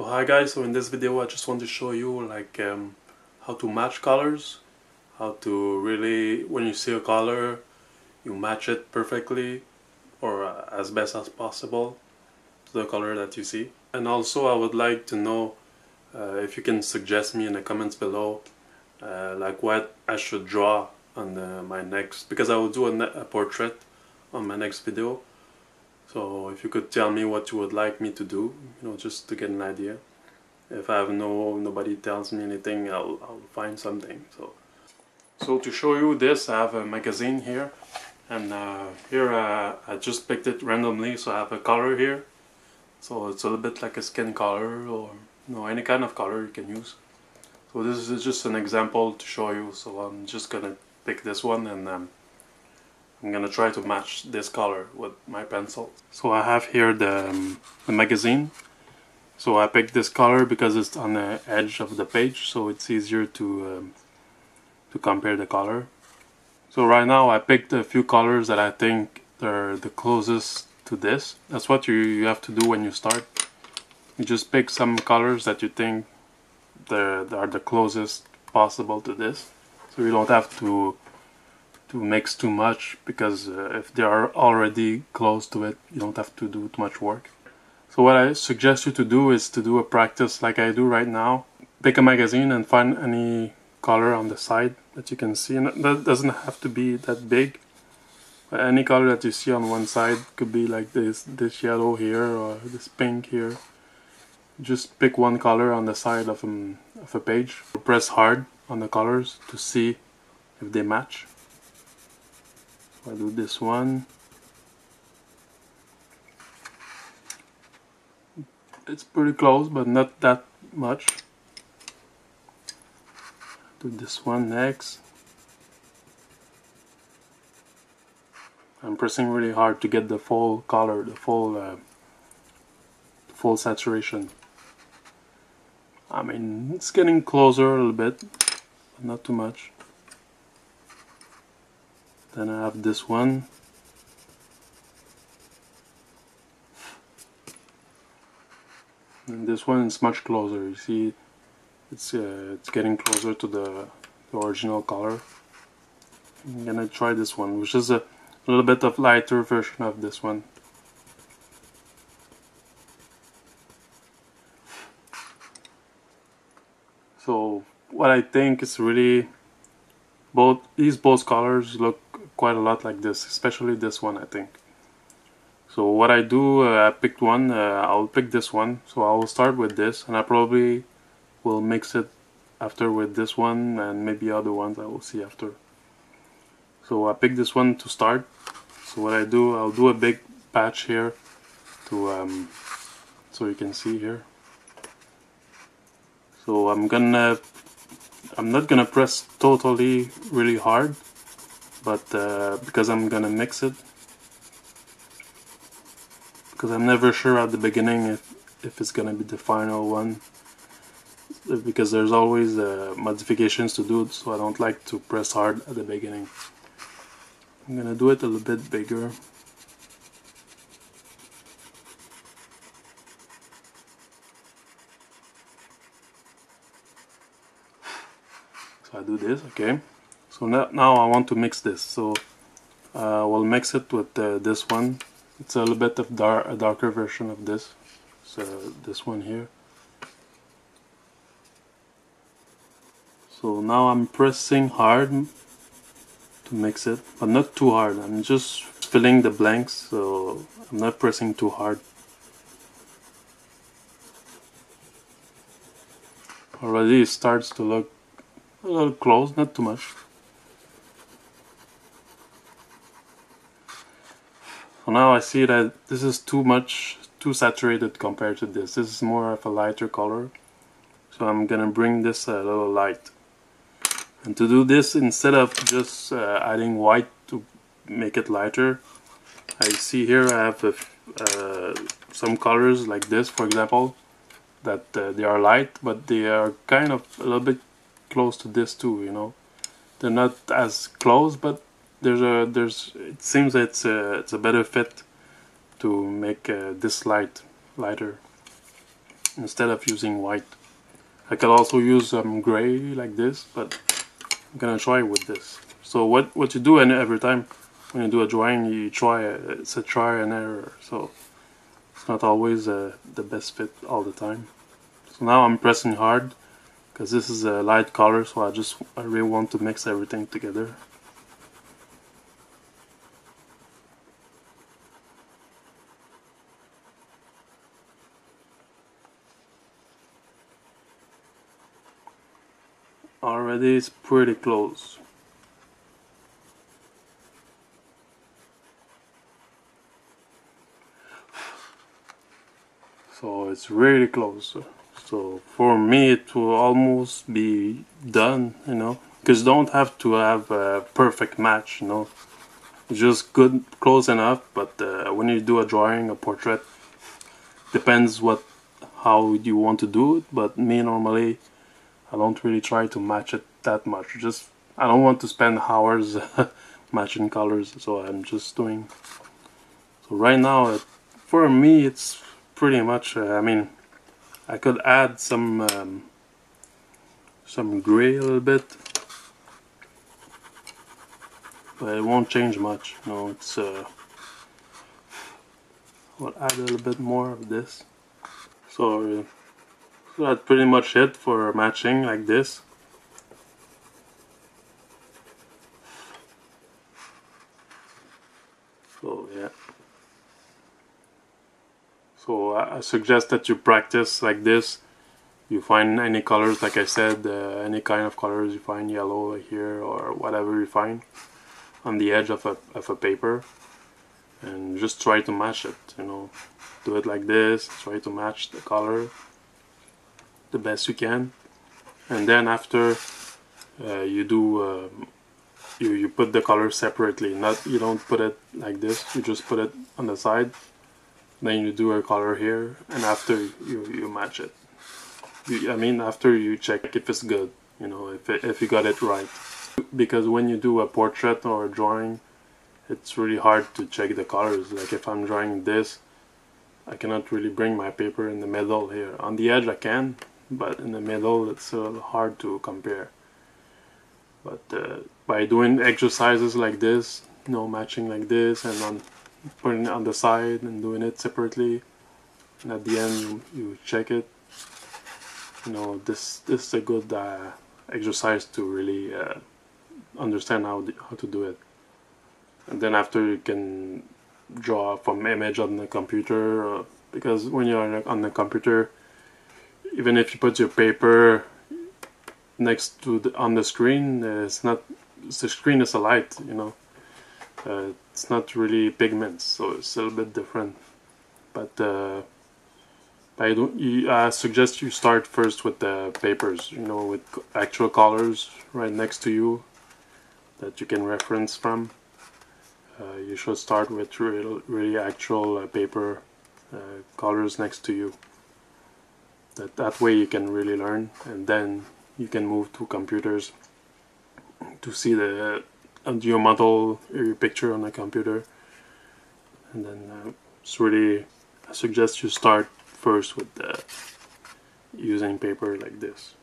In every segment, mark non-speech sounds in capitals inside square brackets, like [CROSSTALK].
So hi guys, so in this video I just want to show you like um, how to match colors, how to really, when you see a color, you match it perfectly or uh, as best as possible to the color that you see. And also I would like to know uh, if you can suggest me in the comments below uh, like what I should draw on the, my next, because I will do a, a portrait on my next video so if you could tell me what you would like me to do, you know, just to get an idea. If I have no nobody tells me anything, I'll I'll find something. So so to show you this, I have a magazine here, and uh, here uh, I just picked it randomly. So I have a color here. So it's a little bit like a skin color or you know any kind of color you can use. So this is just an example to show you. So I'm just gonna pick this one and. Um, I'm gonna try to match this color with my pencil. So I have here the, um, the magazine. So I picked this color because it's on the edge of the page, so it's easier to um, to compare the color. So right now I picked a few colors that I think are the closest to this. That's what you, you have to do when you start. You just pick some colors that you think they are the closest possible to this. So you don't have to to mix too much because uh, if they are already close to it you don't have to do too much work. So what I suggest you to do is to do a practice like I do right now. Pick a magazine and find any color on the side that you can see and that doesn't have to be that big. Any color that you see on one side could be like this this yellow here or this pink here. Just pick one color on the side of, um, of a page. Press hard on the colors to see if they match. I do this one it's pretty close but not that much. Do this one next. I'm pressing really hard to get the full color the full uh, full saturation. I mean it's getting closer a little bit but not too much then I have this one. And this one is much closer you see? It's uh, it's getting closer to the, the original color. I'm gonna try this one which is a little bit of lighter version of this one. So what I think is really both these both colors look quite a lot like this, especially this one I think. So what I do, uh, I picked one, uh, I'll pick this one, so I will start with this and I probably will mix it after with this one and maybe other ones I will see after. So I picked this one to start, so what I do, I'll do a big patch here to um, so you can see here. So I'm gonna, I'm not gonna press totally really hard but uh, because I'm gonna mix it. Because I'm never sure at the beginning if, if it's gonna be the final one. Because there's always uh, modifications to do so I don't like to press hard at the beginning. I'm gonna do it a little bit bigger. So I do this okay so now, I want to mix this. So uh, we'll mix it with uh, this one. It's a little bit of dar a darker version of this. So this one here. So now I'm pressing hard to mix it but not too hard. I'm just filling the blanks so I'm not pressing too hard. Already it starts to look a little close, not too much Now I see that this is too much, too saturated compared to this. This is more of a lighter color. So I'm gonna bring this a little light. And to do this, instead of just uh, adding white to make it lighter, I see here I have a, uh, some colors like this, for example, that uh, they are light, but they are kind of a little bit close to this too, you know. They're not as close, but there's a there's it seems that it's a, it's a better fit to make uh, this light lighter instead of using white. I could also use some gray like this, but I'm gonna try with this. So what, what you do and every time when you do a drawing, you try, it's a try and error. So it's not always uh, the best fit all the time. So now I'm pressing hard because this is a light color so I just I really want to mix everything together. Already it's pretty close. so it's really close. So for me it will almost be done you know? Because don't have to have a perfect match you know? Just good close enough but uh, when you do a drawing a portrait depends what how you want to do it but me normally I don't really try to match it that much just I don't want to spend hours [LAUGHS] matching colors so I'm just doing so right now it, for me it's pretty much, uh, I mean, I could add some um, some gray a little bit, but it won't change much. No, it's uh, I'll add a little bit more of this. So, uh, so that's pretty much it for matching like this. So yeah. So I suggest that you practice like this. You find any colors, like I said, uh, any kind of colors you find, yellow here or whatever you find on the edge of a, of a paper and just try to match it, you know. Do it like this, try to match the color the best you can. And then after uh, you do, um, you, you put the color separately, not you don't put it like this, you just put it on the side. Then you do a color here. And after you, you match it. You, I mean after you check if it's good you know if, it, if you got it right. Because when you do a portrait or a drawing it's really hard to check the colors. Like if I'm drawing this I cannot really bring my paper in the middle here. On the edge I can but in the middle it's little hard to compare. But uh, by doing exercises like this you know matching like this and on putting it on the side and doing it separately and at the end you, you check it you know this this is a good uh, exercise to really uh, understand how, how to do it. And then after you can draw from image on the computer uh, because when you're on the computer even if you put your paper next to the, on the screen it's not the screen is a light you know. Uh, it's not really pigments so it's a little bit different. But uh, I don't you, I suggest you start first with the papers you know with actual colors right next to you that you can reference from. Uh, you should start with real, really actual uh, paper uh, colors next to you that that way you can really learn and then you can move to computers to see the and your model your picture on a computer. And then uh, it's really I suggest you start first with using paper like this.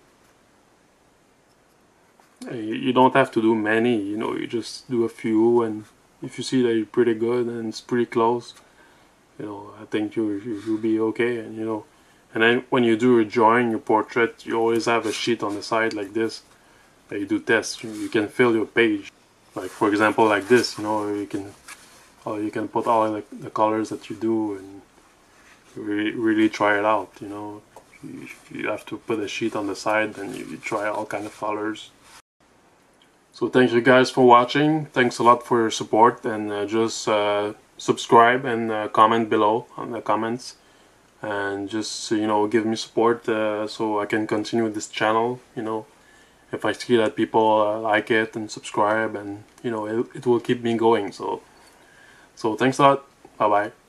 You don't have to do many you know you just do a few and if you see that you're pretty good and it's pretty close you know I think you you'll be okay and you know and then when you do a drawing your portrait you always have a sheet on the side like this that you do tests. You can fill your page. Like for example like this you know you can uh, you can put all the, the colors that you do and really, really try it out you know. You, you have to put a sheet on the side and you, you try all kind of colors. So thank you guys for watching. Thanks a lot for your support and uh, just uh, subscribe and uh, comment below on the comments and just you know give me support uh, so I can continue this channel you know. If I see that people uh, like it and subscribe and you know it, it will keep me going so so thanks a lot. Bye bye